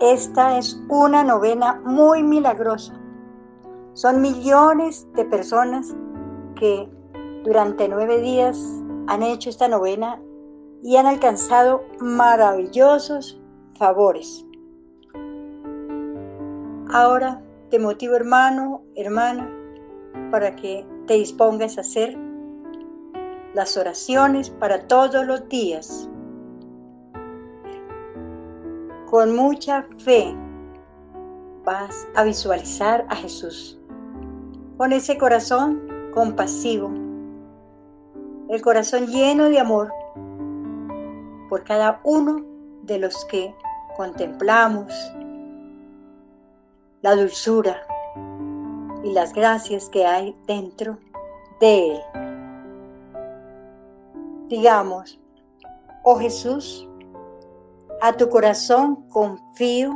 Esta es una novena muy milagrosa. Son millones de personas que durante nueve días han hecho esta novena y han alcanzado maravillosos favores. Ahora te motivo hermano, hermana, para que te dispongas a hacer las oraciones para todos los días. Con mucha fe vas a visualizar a Jesús. Con ese corazón compasivo, el corazón lleno de amor por cada uno de los que contemplamos la dulzura y las gracias que hay dentro de Él. Digamos, oh Jesús, a tu corazón confío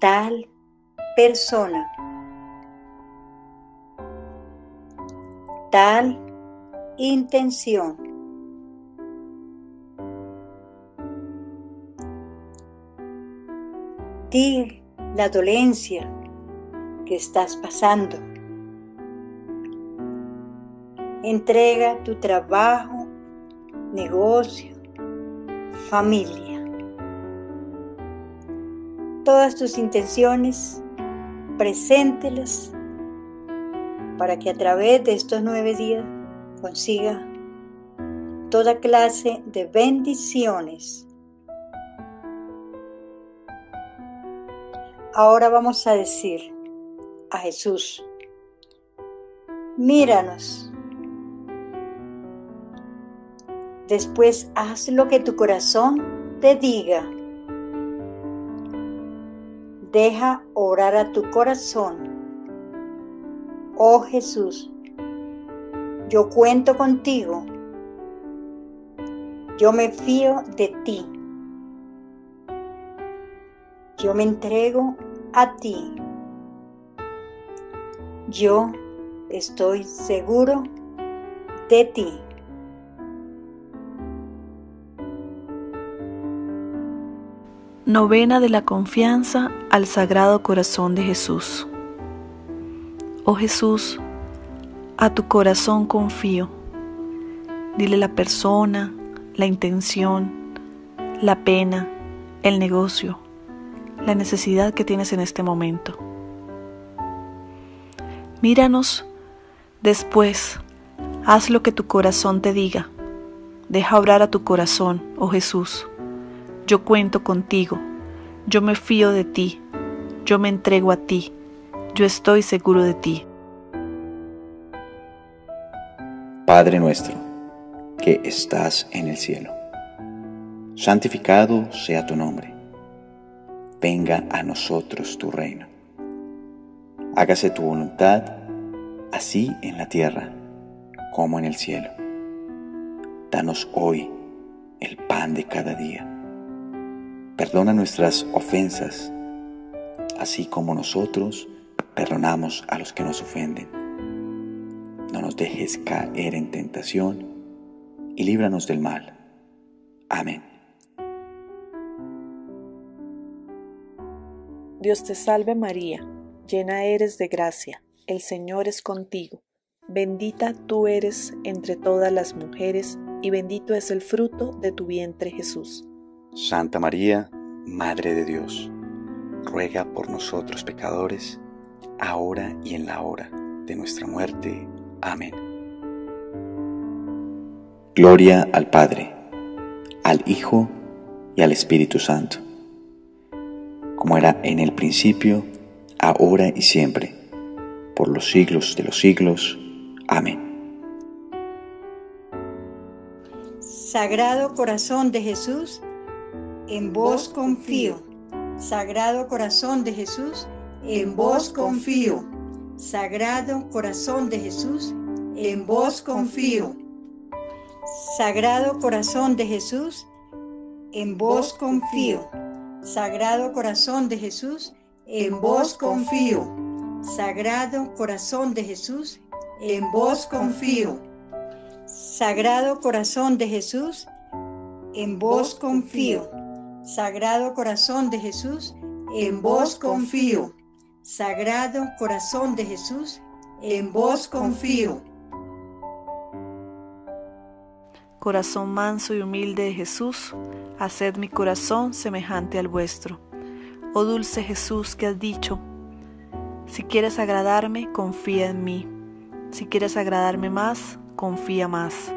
tal persona, tal intención ti la dolencia que estás pasando. Entrega tu trabajo, negocio, familia. Todas tus intenciones, preséntelas para que a través de estos nueve días consiga toda clase de bendiciones Ahora vamos a decir a Jesús, míranos. Después haz lo que tu corazón te diga. Deja orar a tu corazón. Oh Jesús, yo cuento contigo. Yo me fío de ti. Yo me entrego a ti. Yo estoy seguro de ti. Novena de la confianza al Sagrado Corazón de Jesús. Oh Jesús, a tu corazón confío. Dile la persona, la intención, la pena, el negocio la necesidad que tienes en este momento. Míranos después, haz lo que tu corazón te diga. Deja obrar a tu corazón, oh Jesús. Yo cuento contigo, yo me fío de ti, yo me entrego a ti, yo estoy seguro de ti. Padre nuestro, que estás en el cielo, santificado sea tu nombre venga a nosotros tu reino. Hágase tu voluntad, así en la tierra como en el cielo. Danos hoy el pan de cada día. Perdona nuestras ofensas, así como nosotros perdonamos a los que nos ofenden. No nos dejes caer en tentación y líbranos del mal. Amén. Dios te salve María, llena eres de gracia, el Señor es contigo, bendita tú eres entre todas las mujeres, y bendito es el fruto de tu vientre Jesús. Santa María, Madre de Dios, ruega por nosotros pecadores, ahora y en la hora de nuestra muerte. Amén. Gloria al Padre, al Hijo y al Espíritu Santo como era en el principio, ahora y siempre, por los siglos de los siglos. Amén. Sagrado Corazón de Jesús, en vos confío. Sagrado Corazón de Jesús, en vos confío. Sagrado Corazón de Jesús, en vos confío. Sagrado Corazón de Jesús, en vos confío. Sagrado Corazón de Jesús, en vos confío. Sagrado Corazón de Jesús, en vos confío. Sagrado Corazón de Jesús, en vos confío. Sagrado Corazón de Jesús, en vos confío. Sagrado Corazón de Jesús, en vos confío. Corazón manso y humilde de Jesús, haced mi corazón semejante al vuestro. Oh dulce Jesús que has dicho, si quieres agradarme, confía en mí. Si quieres agradarme más, confía más.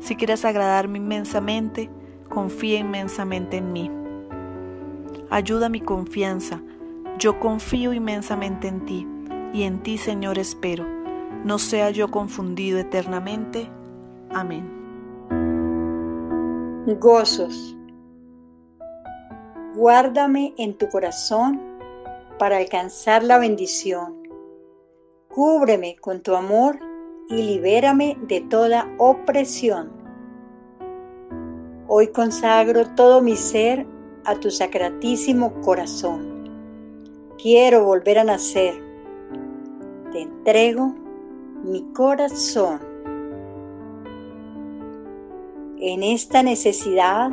Si quieres agradarme inmensamente, confía inmensamente en mí. Ayuda mi confianza, yo confío inmensamente en ti, y en ti, Señor, espero. No sea yo confundido eternamente. Amén. Gozos. Guárdame en tu corazón para alcanzar la bendición. Cúbreme con tu amor y libérame de toda opresión. Hoy consagro todo mi ser a tu sacratísimo corazón. Quiero volver a nacer. Te entrego mi corazón. En esta necesidad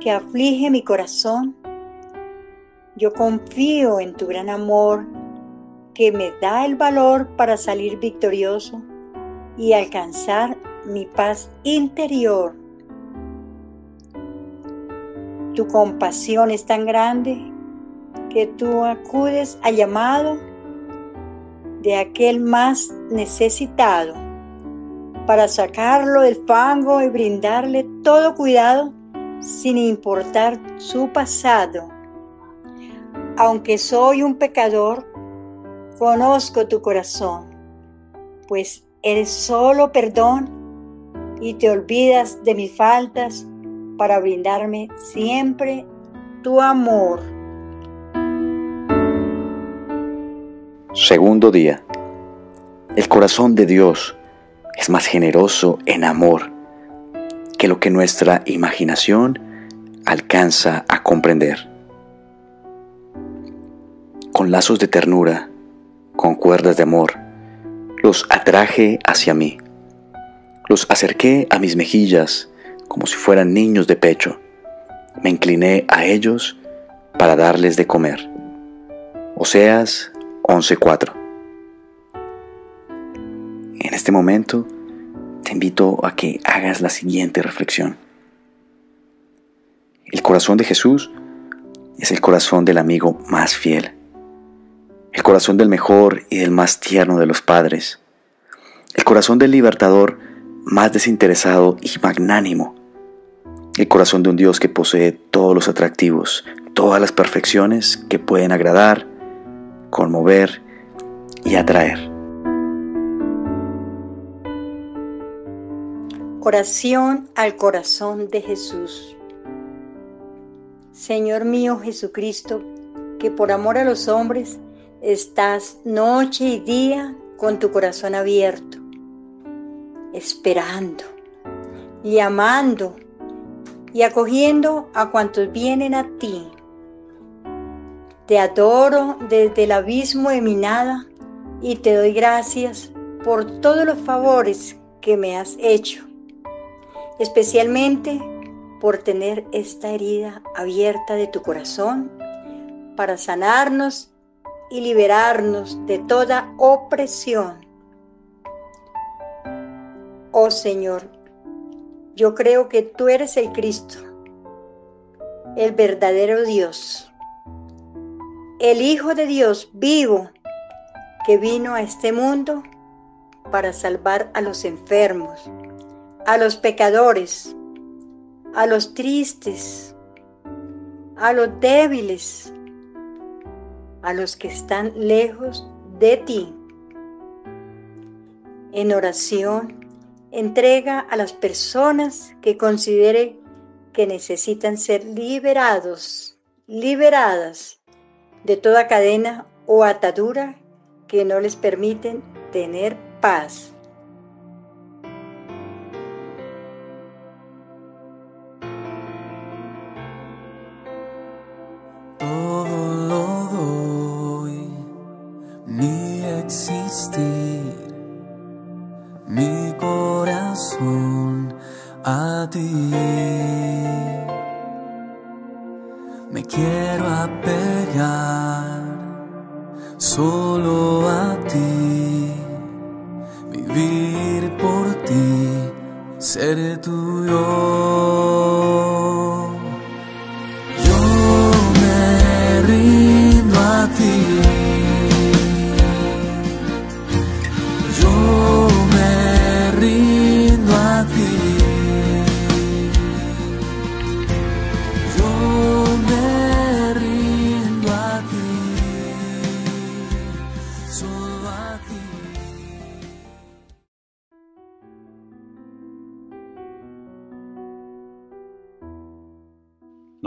que aflige mi corazón, yo confío en tu gran amor que me da el valor para salir victorioso y alcanzar mi paz interior tu compasión es tan grande que tú acudes al llamado de aquel más necesitado para sacarlo del fango y brindarle todo cuidado sin importar su pasado. Aunque soy un pecador, conozco tu corazón, pues eres solo perdón y te olvidas de mis faltas para brindarme siempre tu amor. Segundo día. El corazón de Dios es más generoso en amor que lo que nuestra imaginación alcanza a comprender. Con lazos de ternura, con cuerdas de amor, los atraje hacia mí. Los acerqué a mis mejillas como si fueran niños de pecho. Me incliné a ellos para darles de comer. Oseas 11:4 En este momento te invito a que hagas la siguiente reflexión. El corazón de Jesús es el corazón del amigo más fiel, el corazón del mejor y del más tierno de los padres, el corazón del libertador más desinteresado y magnánimo, el corazón de un Dios que posee todos los atractivos, todas las perfecciones que pueden agradar, conmover y atraer. Oración al corazón de Jesús. Señor mío Jesucristo, que por amor a los hombres estás noche y día con tu corazón abierto, esperando y amando y acogiendo a cuantos vienen a ti. Te adoro desde el abismo de mi nada y te doy gracias por todos los favores que me has hecho, especialmente por tener esta herida abierta de tu corazón para sanarnos y liberarnos de toda opresión. Oh Señor, yo creo que tú eres el Cristo, el verdadero Dios, el Hijo de Dios vivo que vino a este mundo para salvar a los enfermos, a los pecadores, a los tristes, a los débiles, a los que están lejos de ti. En oración, entrega a las personas que considere que necesitan ser liberados, liberadas de toda cadena o atadura que no les permiten tener paz. A ti. me quiero apegar solo a ti, vivir por ti, ser tuyo.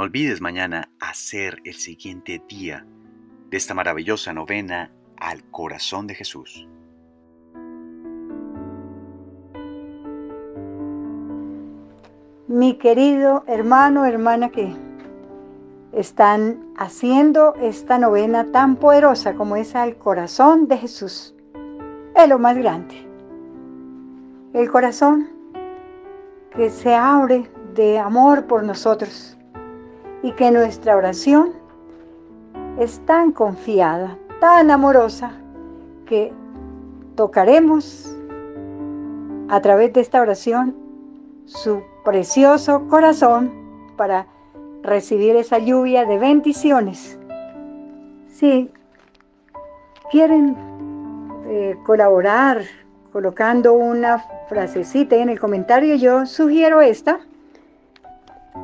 Olvides mañana hacer el siguiente día de esta maravillosa novena al corazón de Jesús. Mi querido hermano, hermana que están haciendo esta novena tan poderosa como es al corazón de Jesús. Es lo más grande. El corazón que se abre de amor por nosotros y que nuestra oración es tan confiada, tan amorosa, que tocaremos a través de esta oración su precioso corazón para recibir esa lluvia de bendiciones. Si quieren eh, colaborar colocando una frasecita en el comentario, yo sugiero esta.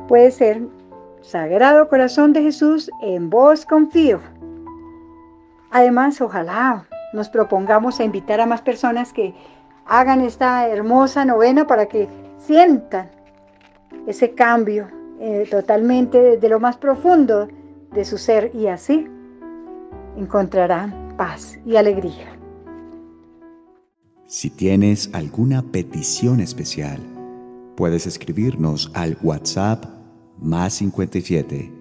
Puede ser Sagrado Corazón de Jesús, en vos confío. Además, ojalá nos propongamos a invitar a más personas que hagan esta hermosa novena para que sientan ese cambio eh, totalmente desde lo más profundo de su ser y así encontrarán paz y alegría. Si tienes alguna petición especial, puedes escribirnos al WhatsApp más 57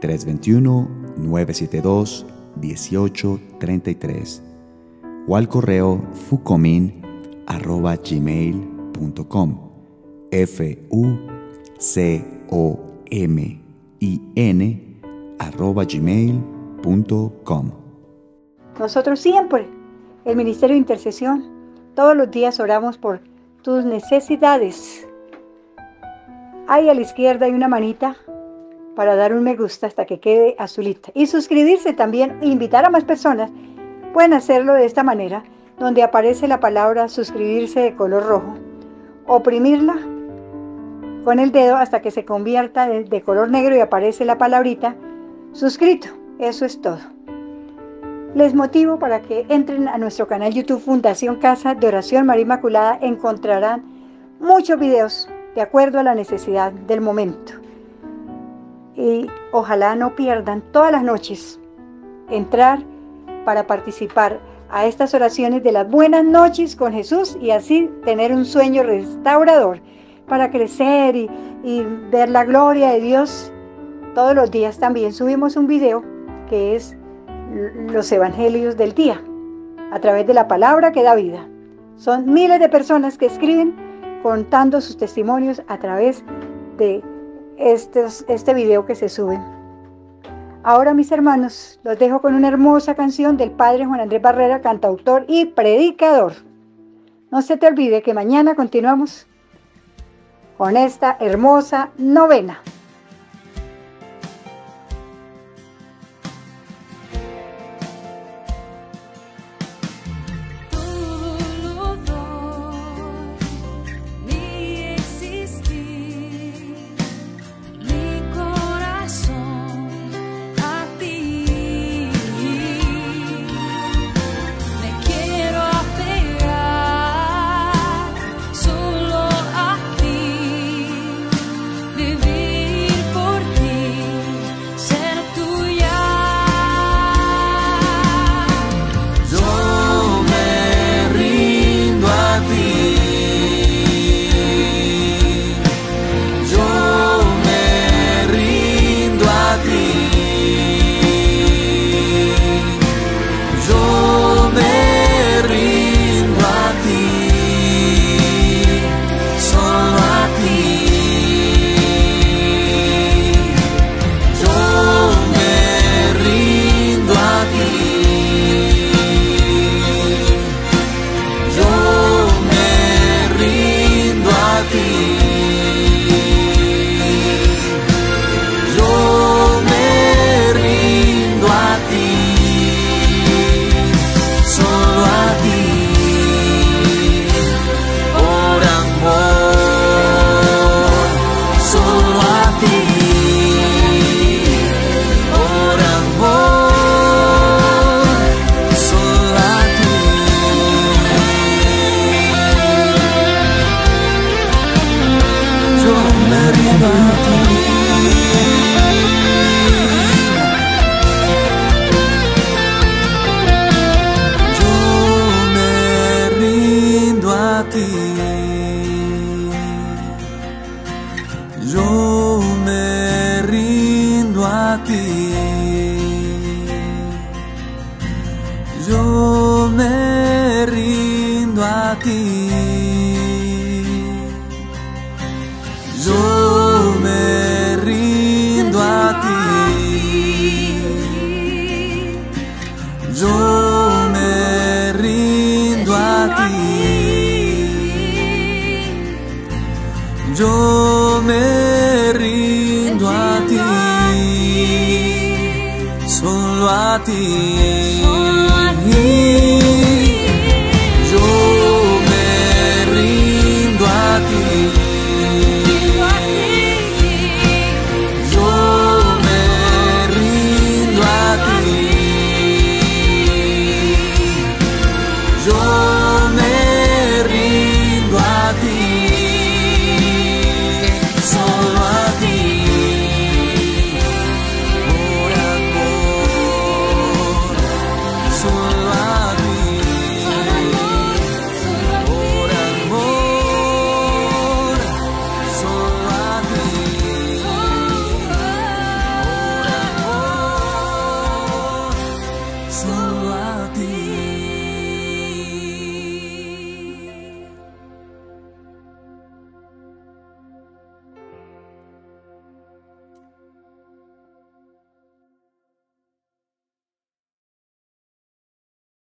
321 972 1833 o al correo fucomin arroba f u c o m i n arroba Nosotros siempre, el Ministerio de Intercesión, todos los días oramos por tus necesidades Ahí a la izquierda hay una manita para dar un me gusta hasta que quede azulita. Y suscribirse también, invitar a más personas. Pueden hacerlo de esta manera, donde aparece la palabra suscribirse de color rojo. Oprimirla con el dedo hasta que se convierta de, de color negro y aparece la palabrita suscrito. Eso es todo. Les motivo para que entren a nuestro canal YouTube Fundación Casa de Oración María Inmaculada. Encontrarán muchos videos de acuerdo a la necesidad del momento. Y ojalá no pierdan todas las noches entrar para participar a estas oraciones de las buenas noches con Jesús y así tener un sueño restaurador para crecer y, ver la gloria de Dios todos los días. También subimos un video que es los evangelios del día a través de la palabra que da vida. Son miles de personas que escriben contando sus testimonios a través de este video que se sube. Ahora mis hermanos, los dejo con una hermosa canción del Padre Juan Andrés Barrera, cantautor y predicador. No se te olvide que mañana continuamos con esta hermosa novena. Ti. Yo me rindo a ti. Yo me rindo a ti. Yo me rindo a ti. Yo me rindo a ti. Solo a ti.